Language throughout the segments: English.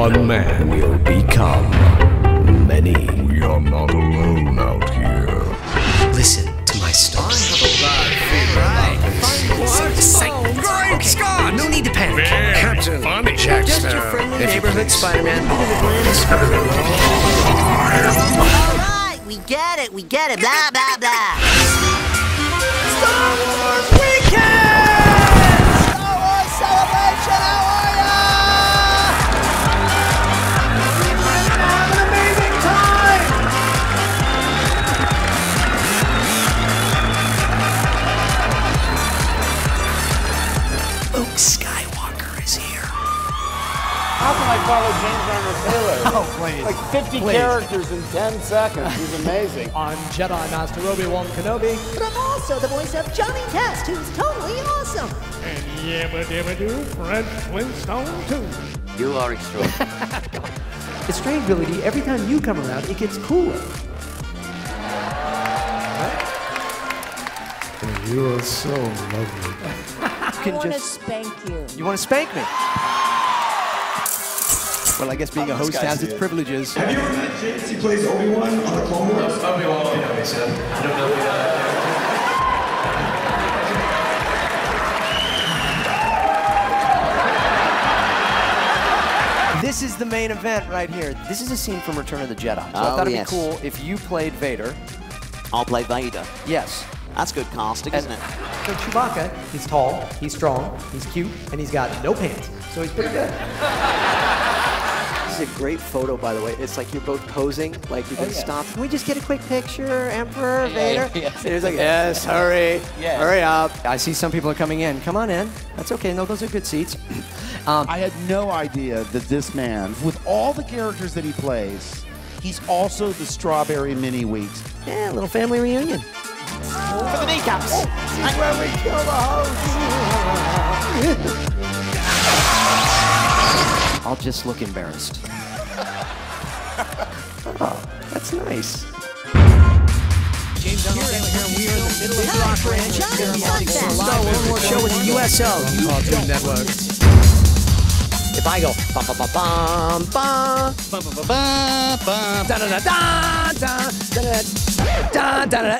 One man will become many. We are not alone out here. Listen to my stars. Great Scott! No need to panic. Captain Funny Jack Just your friendly neighborhood Spider-Man. All right, we get it, we get it. Blah blah blah. I follow James Arnold Taylor? Oh, please. Like 50 Please. characters in 10 seconds. He's amazing. I'm Jedi Master Obi-Wan Kenobi. But I'm also the voice of Johnny Test, who's totally awesome. And yabba dabba doo, Fred Flintstone too. You are extraordinary. The strange ability, every time you come around, it gets cooler. You are so lovely. I want to spank you. You want to spank me? Well, I guess being a host has its privileges. Have you ever met James? He plays Obi-Wan on the Clone Wars. Obi-Wan Kenobi, so I don't know if that. This is the main event right here. This is a scene from Return of the Jedi. So I Oh, thought it'd yes. be cool if you played Vader. I'll play Vader. Yes. That's good casting, And isn't it? so Chewbacca, he's tall, he's strong, he's cute, and he's got no pants. So he's pretty good. Is a great photo, by the way. It's like you're both posing, like you've been yeah. stopped. Can we just get a quick picture, Emperor, Vader? yeah. And he's like, yes, hurry, Yes. hurry up. I see some people are coming in. Come on in. That's okay. No, those are good seats. Um, I had no idea that this man, with all the characters that he plays, he's also the strawberry mini wheat. Yeah, little family reunion. For the kneecaps. Where we kill the host. I'll just look embarrassed. oh, that's nice. James Arnold Taylor here, and we are in the middle of the Rock for a Ranch. Johnny We're live Sunset. on the show with the USO. Cartoon Network. If I go bum bum bum bum bum da da da da da da da da da da.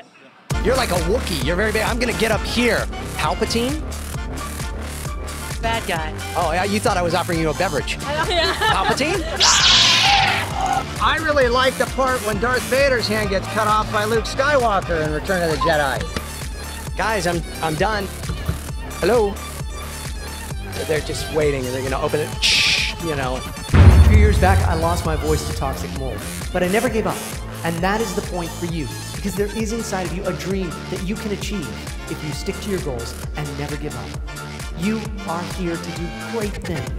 You're like a Wookiee. You're very big. I'm gonna get up here. Palpatine. Bad guy. Oh, yeah, you thought I was offering you a beverage. Palpatine. I really like the part when Darth Vader's hand gets cut off by Luke Skywalker in Return of the Jedi. Guys, I'm I'm done. Hello. They're just waiting, and they're gonna open it. Shh, you know. A few years back, I lost my voice to toxic mold, but I never gave up. And that is the point for you, because there is inside of you a dream that you can achieve if you stick to your goals and never give up. You are here to do great things.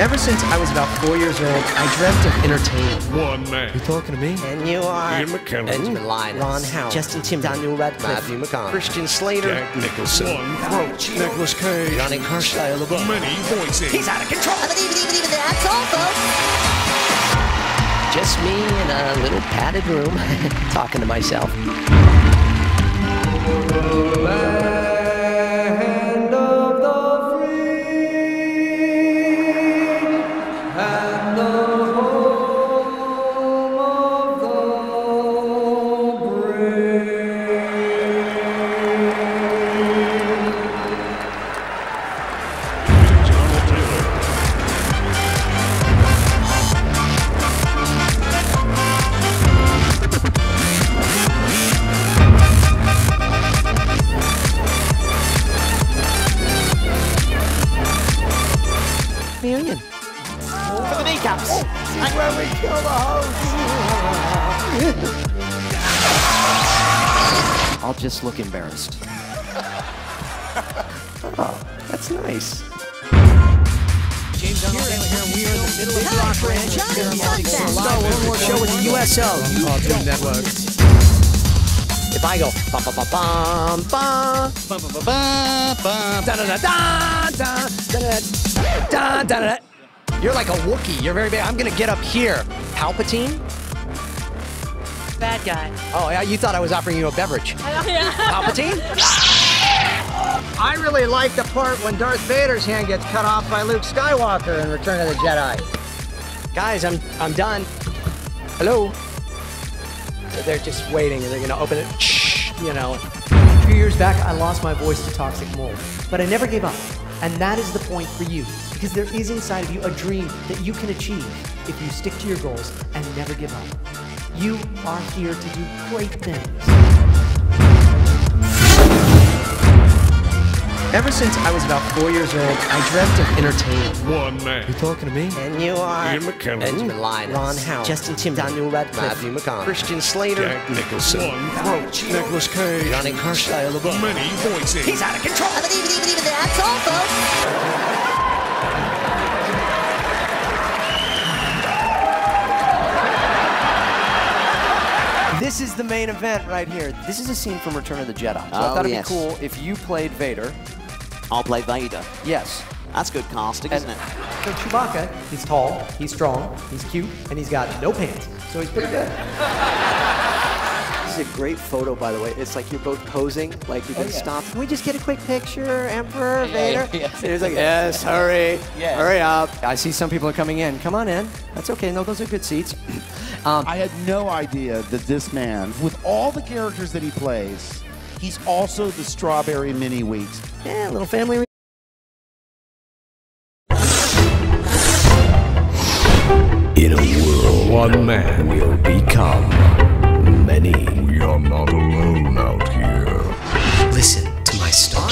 Ever since I was about four years old, I dreamt of entertainment. One man. You talking to me? And you are Ian McKellen. Benjamin Linus, Ron Howard, Justin Tim, Daniel Radcliffe, Matthew McConaughey, Christian Slater, Jack Nicholson. One throat. Nicolas Cage. Johnny Carson Shia LaBeouf. Many voices. He's out of control. That's all, folks. Just me in a little padded room, talking to myself. Just look embarrassed. oh, that's nice. James Arnold Taylor here, and we are in the middle of the Time Rock for a Ranch. Johnny We're live Sunset. on the show with the USO. Cartoon Network. If I go bum bum da da da da da da da da da. You're like a Wookiee. You're very big. I'm gonna get up here. Palpatine. Bad guy. Oh, yeah, you thought I was offering you a beverage. yeah. Palpatine. I really like the part when Darth Vader's hand gets cut off by Luke Skywalker in Return of the Jedi. Guys, I'm I'm done. Hello. They're just waiting, and they're gonna open it. Shh, you know. A few years back, I lost my voice to toxic mold, but I never gave up. And that is the point for you, because there is inside of you a dream that you can achieve if you stick to your goals and never give up. You are here to do great things. Ever since I was about four years old, I dreamt of entertainment. One man. You talking to me? And you are Ian McKellen. Benjamin Linus. Ron Howard, Justin Timberlake, Daniel Radcliffe, Matthew McConaughey. Christian Slater, Jack Nicholson. One throat. Nicolas Cage. Johnny Carstyle above. Many voices. He's out of control. I believe it, even, even, that's all, folks. This is the main event right here. This is a scene from Return of the Jedi. So I Oh, thought it'd yes. be cool if you played Vader. I'll play Vader. Yes. That's good casting, And- isn't it? So Chewbacca, he's tall, he's strong, he's cute, and he's got no pants. So he's pretty good. This is a great photo, by the way. It's like you're both posing, like you're gonna oh, yeah. stop. Can we just get a quick picture, Emperor Vader? yeah, yeah. And he's like, yes, hurry, Yes. hurry up. I see some people are coming in. Come on in. That's okay. No, those are good seats. Um, I had no idea that this man, with all the characters that he plays, he's also the strawberry mini wheats. Yeah, little family. In a world, One man. will become many. We are not alone out here. Listen to my story.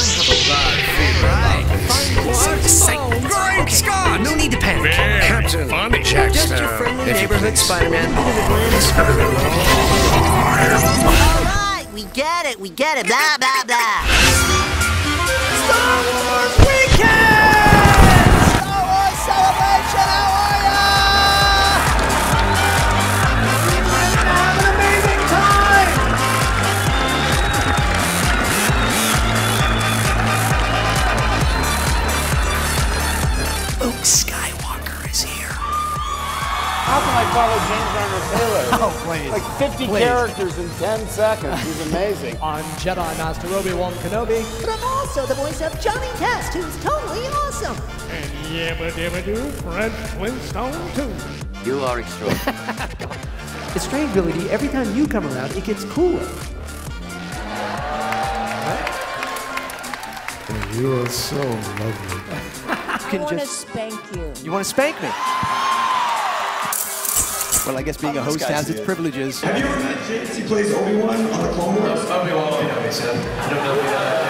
Jack Just your friendly If neighborhood. Spider-Man. All right, we get it, we get it. Blah, blah, blah. Follow James Arnold Taylor? Oh, please. Like 50 Please. characters in 10 seconds. He's amazing. I'm Jedi Master Obi-Wan Kenobi. But I'm also the voice of Johnny Test, who's totally awesome. And Yabba Dabba Doo, Fred Flintstone too. You are extraordinary. It's strange, Billy Dee. Every time you come around, it gets cooler. You are so lovely. you can want to spank you. You want to spank me? Well, I guess being a host has its privileges. Have you ever met James? He plays Obi-Wan on the Clone Wars. Obi-Wan Kenobi, so I don't know